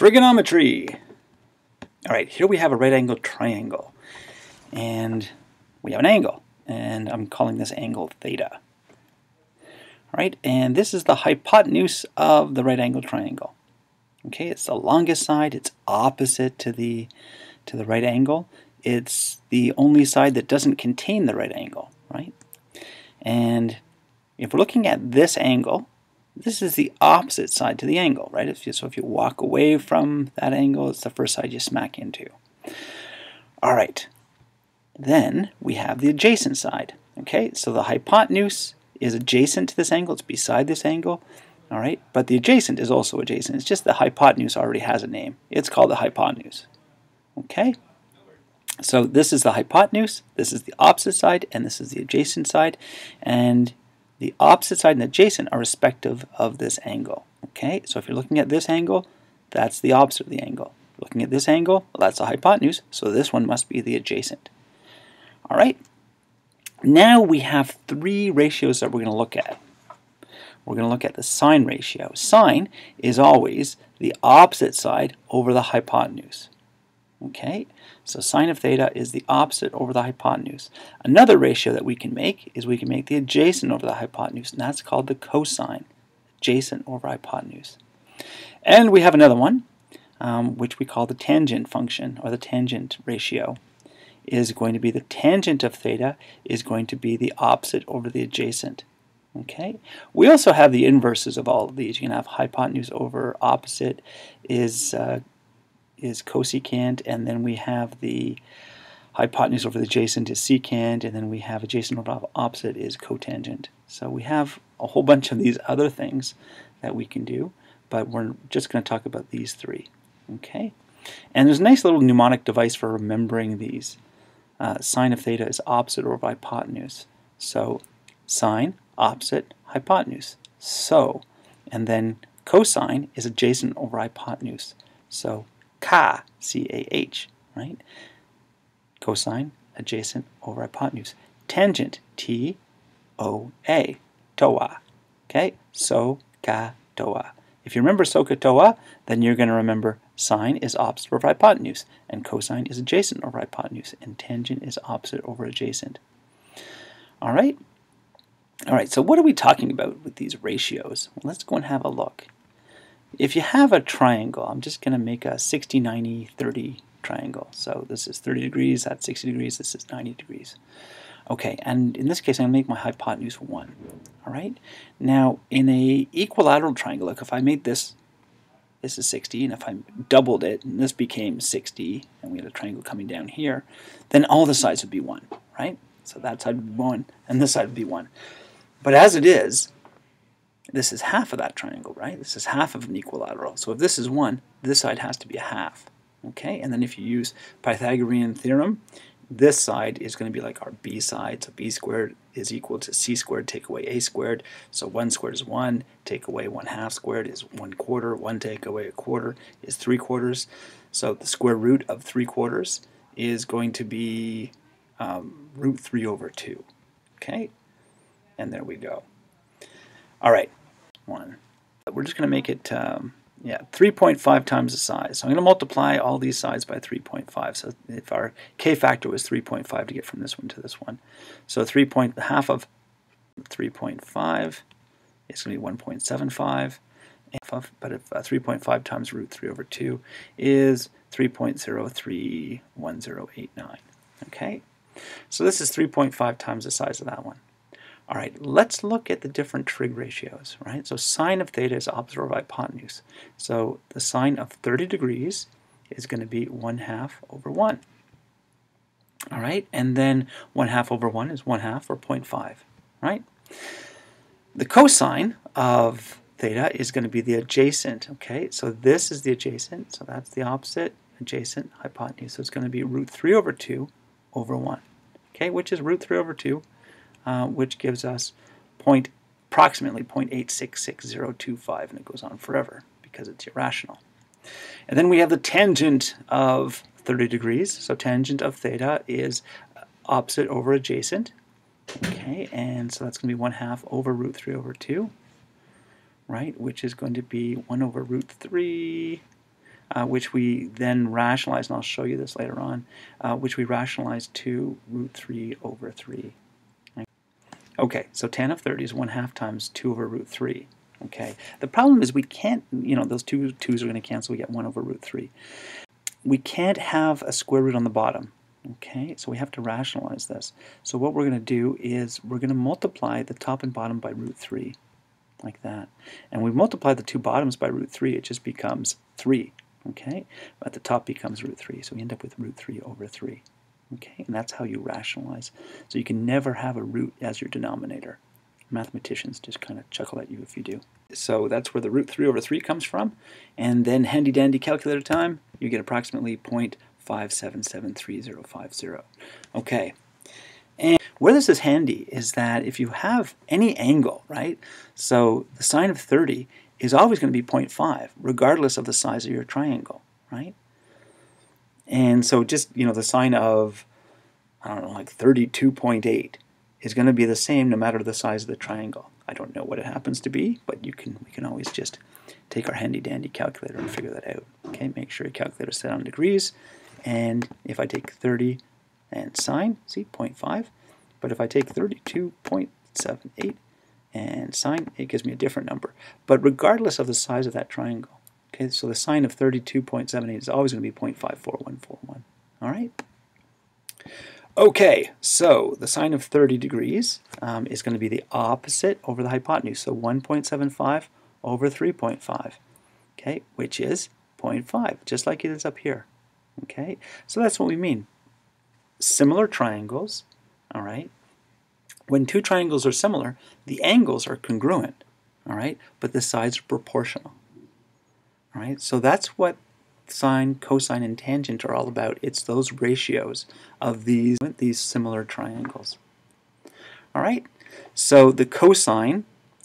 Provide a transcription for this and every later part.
Trigonometry. All right, here we have a right angle triangle. And we have an angle. And I'm calling this angle theta. All right, and this is the hypotenuse of the right angle triangle. Okay, it's the longest side. It's opposite to the to the right angle. It's the only side that doesn't contain the right angle, right? And if we're looking at this angle, this is the opposite side to the angle, right? If you, so if you walk away from that angle, it's the first side you smack into. All right. Then we have the adjacent side. Okay, so the hypotenuse is adjacent to this angle. It's beside this angle. All right, but the adjacent is also adjacent. It's just the hypotenuse already has a name. It's called the hypotenuse. Okay, so this is the hypotenuse, this is the opposite side, and this is the adjacent side. And the opposite side and adjacent are respective of this angle. Okay, so if you're looking at this angle, that's the opposite of the angle. Looking at this angle, well, that's the hypotenuse, so this one must be the adjacent. All right, now we have three ratios that we're going to look at. We're going to look at the sine ratio. Sine is always the opposite side over the hypotenuse. Okay, so sine of theta is the opposite over the hypotenuse. Another ratio that we can make is we can make the adjacent over the hypotenuse, and that's called the cosine, adjacent over hypotenuse. And we have another one, um, which we call the tangent function, or the tangent ratio, is going to be the tangent of theta is going to be the opposite over the adjacent. Okay. We also have the inverses of all of these. You can have hypotenuse over opposite is uh, is cosecant, and then we have the hypotenuse over the adjacent is secant, and then we have adjacent over opposite is cotangent. So we have a whole bunch of these other things that we can do, but we're just going to talk about these three. Okay, and there's a nice little mnemonic device for remembering these. Uh, sine of theta is opposite over hypotenuse. So sine, opposite, hypotenuse. So, and then cosine is adjacent over hypotenuse. So Ca, C-A-H, right? Cosine, adjacent over hypotenuse. Tangent, T-O-A, toa. Okay, so, ka, toa. If you remember SOHCAHTOA, then you're going to remember sine is opposite over hypotenuse, and cosine is adjacent over hypotenuse, and tangent is opposite over adjacent. All right? All right, so what are we talking about with these ratios? Well, let's go and have a look. If you have a triangle, I'm just going to make a 60, 90, 30 triangle. So this is 30 degrees, that's 60 degrees, this is 90 degrees. Okay, and in this case, I'm going to make my hypotenuse 1. All right. Now, in a equilateral triangle, like if I made this, this is 60, and if I doubled it, and this became 60, and we had a triangle coming down here, then all the sides would be 1, right? So that side would be 1, and this side would be 1. But as it is, this is half of that triangle, right? This is half of an equilateral. So if this is 1, this side has to be a half. Okay, and then if you use Pythagorean theorem, this side is going to be like our b side. So b squared is equal to c squared take away a squared. So 1 squared is 1, take away 1 half squared is 1 quarter, 1 take away a quarter is 3 quarters. So the square root of 3 quarters is going to be um, root 3 over 2. Okay, and there we go. All right, one. We're just going to make it, um, yeah, 3.5 times the size. So I'm going to multiply all these sides by 3.5. So if our k factor was 3.5 to get from this one to this one. So 3 point, half of 3.5 is going to be 1.75. But if uh, 3.5 times root 3 over 2 is 3.031089. Okay, so this is 3.5 times the size of that one. All right, let's look at the different trig ratios, right? So sine of theta is opposite of hypotenuse. So the sine of 30 degrees is going to be 1 half over 1. All right, and then 1 half over 1 is 1 half or 0.5, right? The cosine of theta is going to be the adjacent, okay? So this is the adjacent, so that's the opposite, adjacent, hypotenuse. So it's going to be root 3 over 2 over 1, okay, which is root 3 over 2 uh, which gives us point, approximately 0.866025, and it goes on forever because it's irrational. And then we have the tangent of 30 degrees. So tangent of theta is opposite over adjacent. Okay, and so that's going to be 1 half over root 3 over 2, right, which is going to be 1 over root 3 uh, which we then rationalize, and I'll show you this later on, uh, which we rationalize to root 3 over 3. Okay, so tan of 30 is 1 half times 2 over root 3. Okay, the problem is we can't, you know, those two 2's are going to cancel, we get 1 over root 3. We can't have a square root on the bottom. Okay, so we have to rationalize this. So what we're going to do is we're going to multiply the top and bottom by root 3, like that. And we multiply the two bottoms by root 3, it just becomes 3. Okay, but the top becomes root 3, so we end up with root 3 over 3. Okay, and that's how you rationalize. So you can never have a root as your denominator. Mathematicians just kind of chuckle at you if you do. So that's where the root 3 over 3 comes from. And then handy dandy calculator time, you get approximately 0.5773050. Okay. And where this is handy is that if you have any angle, right? So the sine of 30 is always going to be 0.5, regardless of the size of your triangle, right? And so just, you know, the sine of, I don't know, like 32.8 is going to be the same no matter the size of the triangle. I don't know what it happens to be, but you can we can always just take our handy dandy calculator and figure that out. Okay, make sure your calculator is set on degrees. And if I take 30 and sine, see, 0.5. But if I take 32.78 and sine, it gives me a different number. But regardless of the size of that triangle, okay, so the sine of 32.78 is always going to be 0.54141. All right? Okay, so the sine of 30 degrees um, is going to be the opposite over the hypotenuse. So 1.75 over 3.5, okay, which is 0.5, just like it is up here. Okay, so that's what we mean. Similar triangles, all right. When two triangles are similar, the angles are congruent, all right, but the sides are proportional. Right, so that's what sine, cosine, and tangent are all about. It's those ratios of these, these similar triangles. All right, so the cosine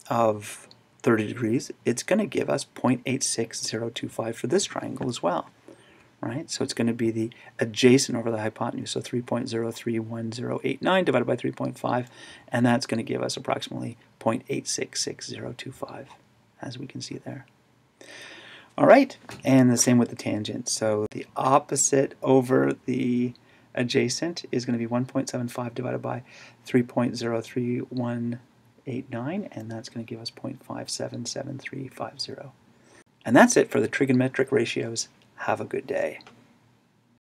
of 30 degrees, it's going to give us 0.86025 for this triangle as well. Right, so it's going to be the adjacent over the hypotenuse, so 3.031089 divided by 3.5, and that's going to give us approximately 0.866025, as we can see there. All right, and the same with the tangent. So the opposite over the adjacent is going to be 1.75 divided by 3.03189, and that's going to give us 0.577350. And that's it for the trigonometric ratios. Have a good day.